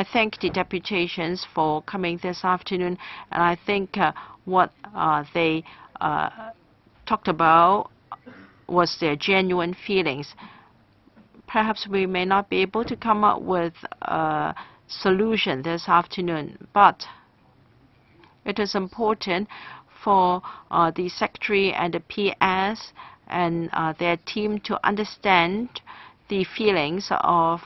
I thank the deputations for coming this afternoon, and I think uh, what uh, they uh, talked about was their genuine feelings. Perhaps we may not be able to come up with a solution this afternoon, but it is important for uh, the Secretary and the PS and uh, their team to understand the feelings of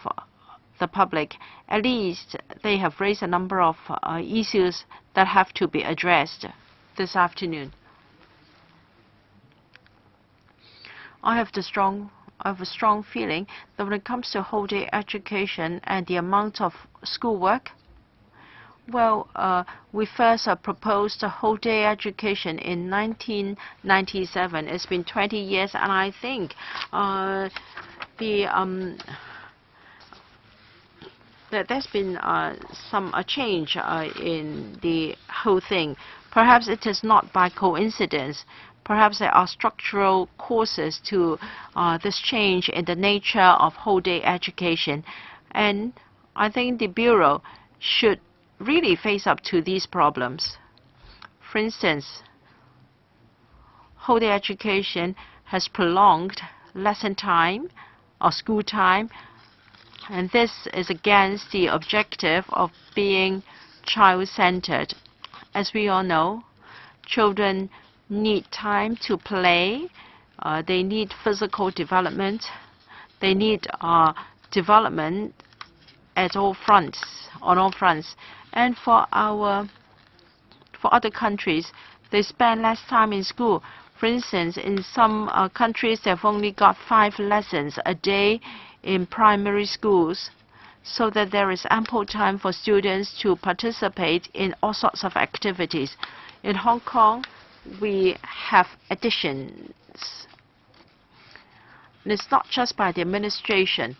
the public. At least they have raised a number of uh, issues that have to be addressed this afternoon. I have the strong I have a strong feeling that when it comes to whole day education and the amount of schoolwork, well, uh, we first uh, proposed a whole day education in 1997. It's been 20 years, and I think uh, the um, that there's been uh, some a change uh, in the whole thing. Perhaps it is not by coincidence. Perhaps there are structural causes to uh, this change in the nature of whole day education. And I think the Bureau should really face up to these problems. For instance, whole day education has prolonged lesson time or school time, and this is against the objective of being child-centered. As we all know, children need time to play, uh, they need physical development, they need uh, development at all fronts, on all fronts. And for our, for other countries, they spend less time in school. For instance, in some uh, countries, they've only got five lessons a day in primary schools so that there is ample time for students to participate in all sorts of activities. In Hong Kong, we have additions. It's not just by the administration,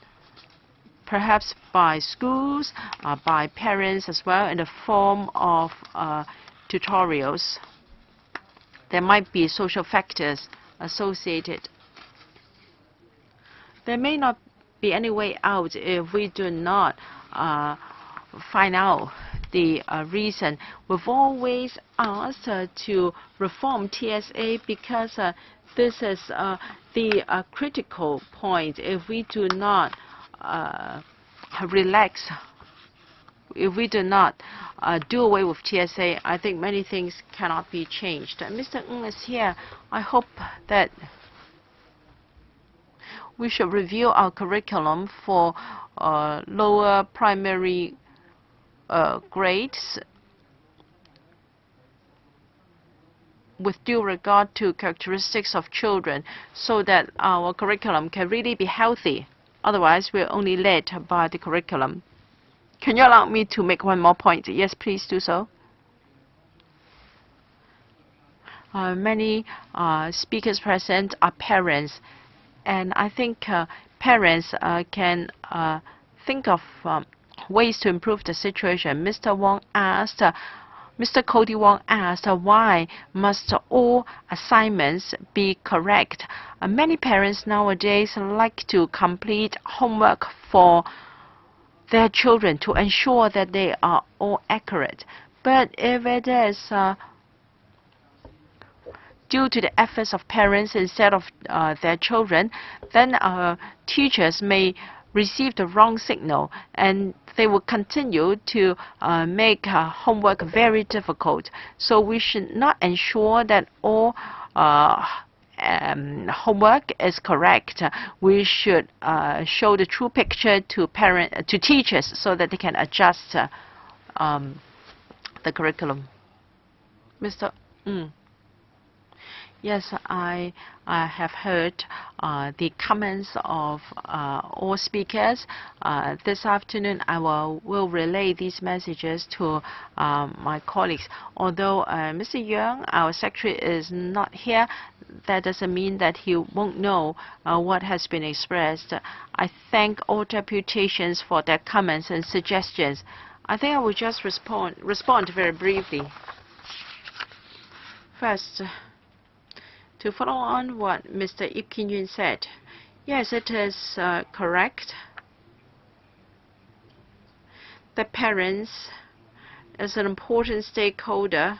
perhaps by schools, uh, by parents as well, in the form of uh, tutorials. There might be social factors associated. There may not be any way out if we do not uh, find out the uh, reason. We've always asked uh, to reform TSA because uh, this is uh, the uh, critical point. If we do not relax, if we do not do away with TSA, I think many things cannot be changed. Mr. Ng is here. I hope that we should review our curriculum for uh, lower primary uh, grades with due regard to characteristics of children so that our curriculum can really be healthy. Otherwise, we're only led by the curriculum. Can you allow me to make one more point? Yes, please do so. Uh, many uh, speakers present are parents, and I think uh, parents uh, can uh, think of um, ways to improve the situation. Mr. Wong asked, uh, Mr. Cody Wong asked, uh, why must all assignments be correct? Uh, many parents nowadays like to complete homework for their children to ensure that they are all accurate. But if it is due to the efforts of parents instead of uh, their children, then uh, teachers may receive the wrong signal and they will continue to uh, make uh, homework very difficult. So we should not ensure that all uh, um, homework is correct. We should uh, show the true picture to parent to teachers so that they can adjust uh, um, the curriculum. Mr. Mm. Yes, I, have heard uh, the comments of uh, all speakers. Uh, this afternoon, I will, will relay these messages to um, my colleagues. Although uh, Mr. Yeung, our secretary, is not here, that doesn't mean that he won't know uh, what has been expressed. I thank all deputations for their comments and suggestions. I think I will just respond, respond very briefly. First, to follow on what Mr. Ip Kin Yuen said, yes, it is uh, correct that parents is an important stakeholder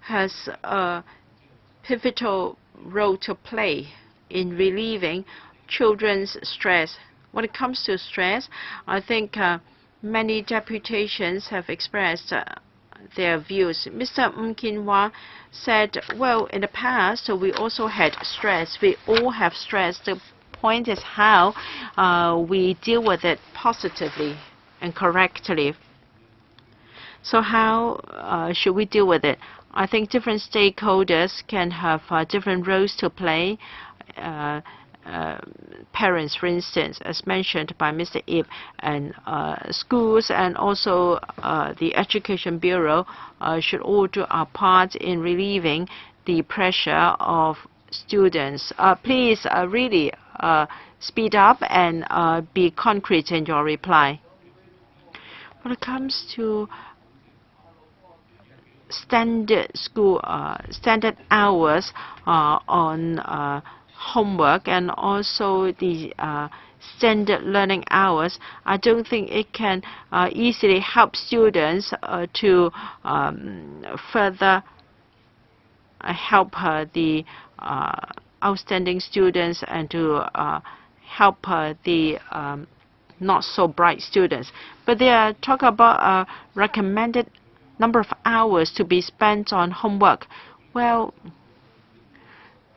has a pivotal role to play in relieving children's stress. When it comes to stress, I think uh, many deputations have expressed uh, their views. Mr. Mkinwa said, well, in the past, we also had stress. We all have stress. The point is how uh, we deal with it positively and correctly. So how uh, should we deal with it? I think different stakeholders can have uh, different roles to play. Uh, uh, parents, for instance, as mentioned by Mr. Ip, and uh, schools and also uh, the Education Bureau uh, should all do our part in relieving the pressure of students. please really speed up and be concrete in your reply. When it comes to standard school uh, standard hours uh, on uh, homework and also the uh, standard learning hours, I don't think it can uh, easily help students uh, to um, further help the outstanding students and to help the um, not so bright students. But they are talk about a recommended number of hours to be spent on homework. Well,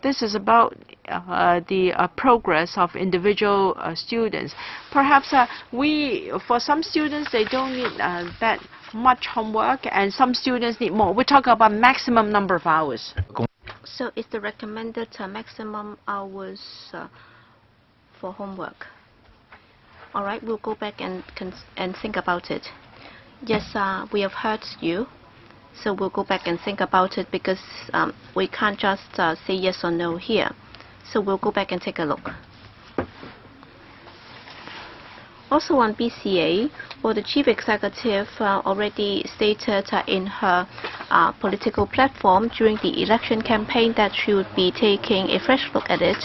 this is about uh, the uh, progress of individual uh, students. Perhaps uh, we, for some students, they don't need uh, that much homework, and some students need more. We talk about maximum number of hours. So, is the recommended uh, maximum hours for homework? All right, we'll go back and and think about it. Yes, we have heard you. So we'll go back and think about it because um, we can't just uh, say yes or no here. So we'll go back and take a look. Also on BCA, well, the chief executive uh, already stated uh, in her uh, political platform during the election campaign that she would be taking a fresh look at it.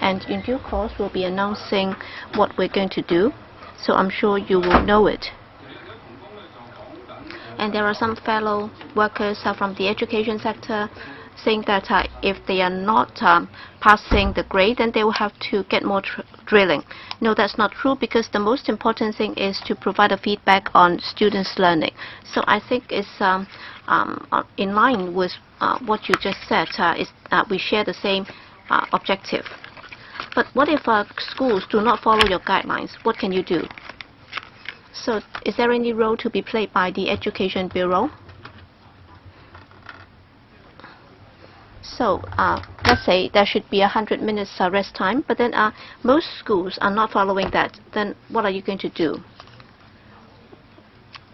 And in due course, we'll be announcing what we're going to do. So I'm sure you will know it and there are some fellow workers uh, from the education sector saying that uh, if they are not um, passing the grade, then they will have to get more drilling. No, that's not true because the most important thing is to provide a feedback on students' learning. So I think it's um, um, uh, in line with uh, what you just said. Uh, is uh, we share the same objective. But what if schools do not follow your guidelines? What can you do? So is there any role to be played by the Education Bureau? So uh, let's say there should be 100 minutes uh, rest time, but then uh, most schools are not following that. Then what are you going to do?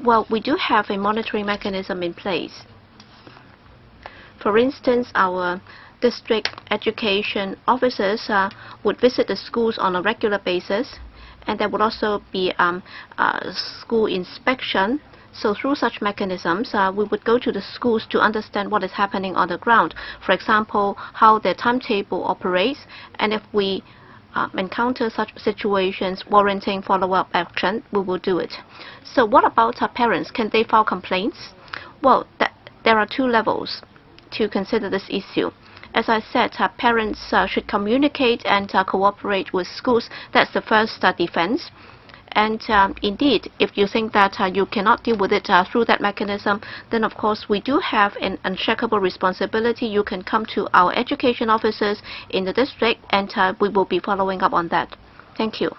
Well, we do have a monitoring mechanism in place. For instance, our district education officers uh, would visit the schools on a regular basis and there would also be um, uh, school inspection. So through such mechanisms, uh, we would go to the schools to understand what is happening on the ground. For example, how their timetable operates, and if we um, encounter such situations warranting follow-up action, we will do it. So what about our parents? Can they file complaints? Well, th there are two levels to consider this issue. As I said, uh, parents uh, should communicate and uh, cooperate with schools. That's the first uh, defense. And um, indeed, if you think that uh, you cannot deal with it uh, through that mechanism, then of course we do have an unshakable responsibility. You can come to our education officers in the district and we will be following up on that. Thank you.